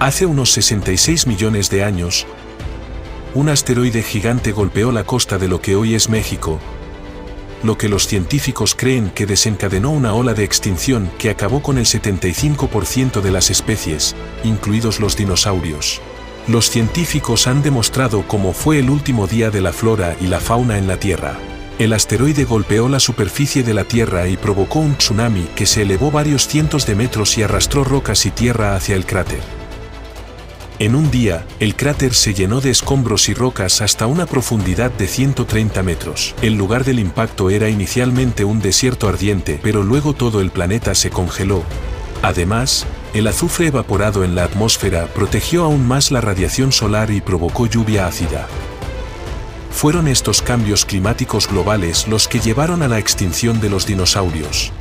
Hace unos 66 millones de años, un asteroide gigante golpeó la costa de lo que hoy es México, lo que los científicos creen que desencadenó una ola de extinción que acabó con el 75% de las especies, incluidos los dinosaurios. Los científicos han demostrado cómo fue el último día de la flora y la fauna en la Tierra. El asteroide golpeó la superficie de la Tierra y provocó un tsunami que se elevó varios cientos de metros y arrastró rocas y tierra hacia el cráter. En un día, el cráter se llenó de escombros y rocas hasta una profundidad de 130 metros. El lugar del impacto era inicialmente un desierto ardiente, pero luego todo el planeta se congeló. Además, el azufre evaporado en la atmósfera protegió aún más la radiación solar y provocó lluvia ácida. Fueron estos cambios climáticos globales los que llevaron a la extinción de los dinosaurios.